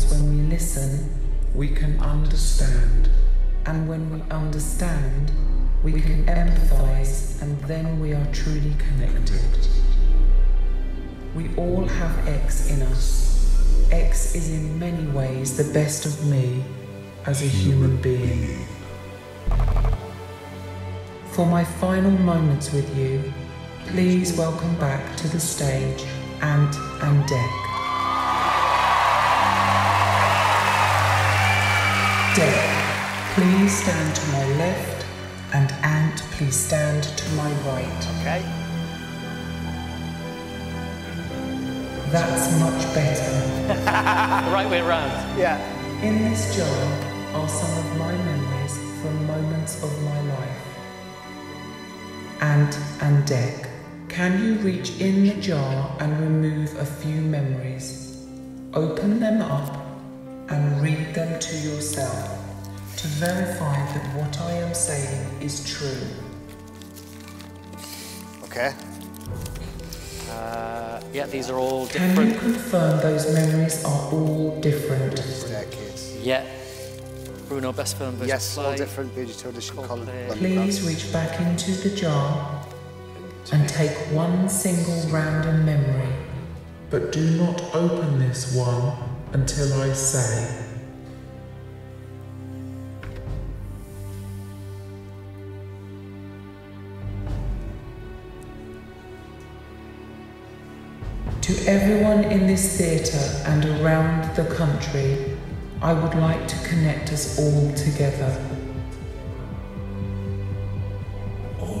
when we listen, we can understand. And when we understand, we can empathize, and then we are truly connected. We all have X in us. X is in many ways the best of me as a human being. For my final moments with you, please welcome back to the stage Ant and Dec. Please stand to my left, and Ant, please stand to my right. Okay. That's much better. right way around. Yeah. In this jar are some of my memories from moments of my life. Ant and Dec, can you reach in the jar and remove a few memories? Open them up and read them to yourself to verify that what I am saying is true. Okay. Uh, yeah, these are all Can you confirm those memories are all different? Staircase. Yeah. Bruno, best film, best Yes, all different. BGT edition called Please reach back into the jar and take one single random memory, but do not open this one until I say. To everyone in this theatre and around the country, I would like to connect us all together.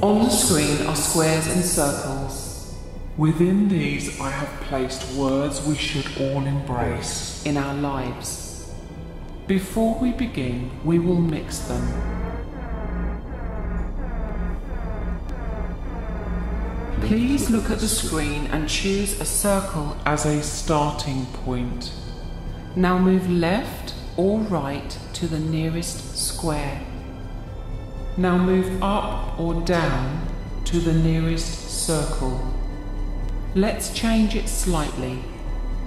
On the screen are squares and circles. Within these, I have placed words we should all embrace in our lives. Before we begin, we will mix them. Please look at the screen and choose a circle as a starting point. Now move left or right to the nearest square. Now move up or down to the nearest circle. Let's change it slightly.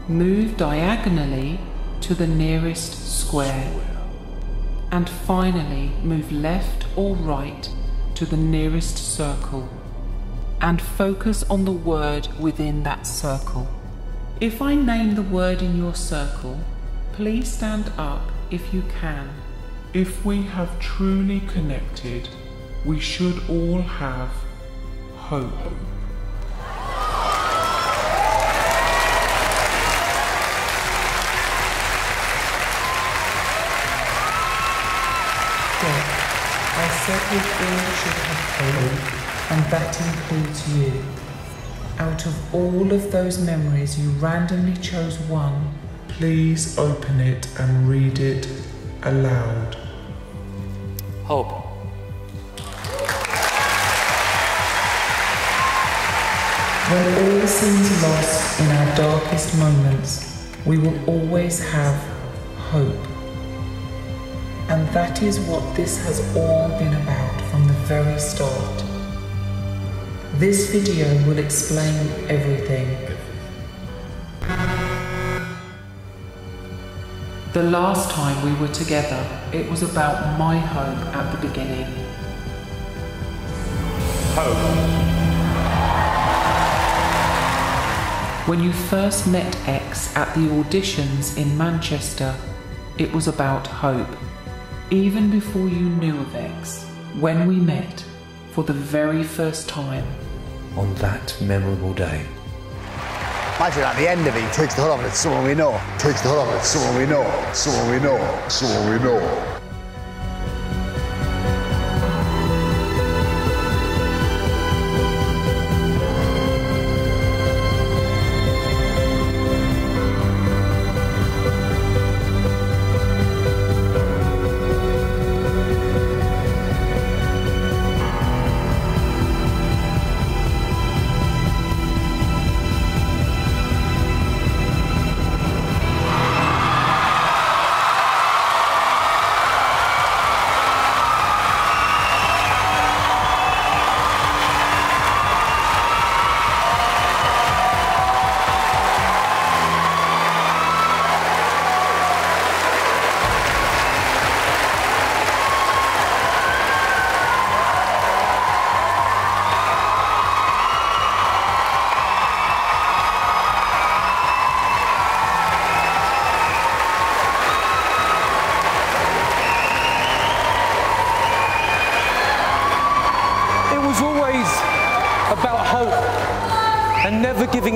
Move diagonally to the nearest square. And finally, move left or right to the nearest circle. And focus on the word within that circle. If I name the word in your circle, please stand up if you can. If we have truly connected, we should all have hope. Dec, I said we all should have hope, and that includes you. Out of all of those memories, you randomly chose one. Please open it and read it aloud. Hope. When all seems lost in our darkest moments, we will always have hope. And that is what this has all been about from the very start. This video will explain everything. The last time we were together, it was about my hope at the beginning. Hope. When you first met X at the auditions in Manchester, it was about hope. Even before you knew of X, when we met for the very first time, on that memorable day. Imagine at the end of it, he takes the hood off it's someone we know. Takes the hood off and it's someone we know. Someone we know. Someone we know.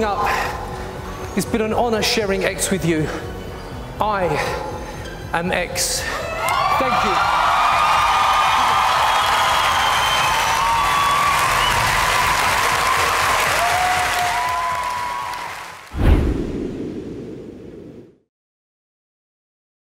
Up. It's been an honour sharing X with you. I am X. Thank you.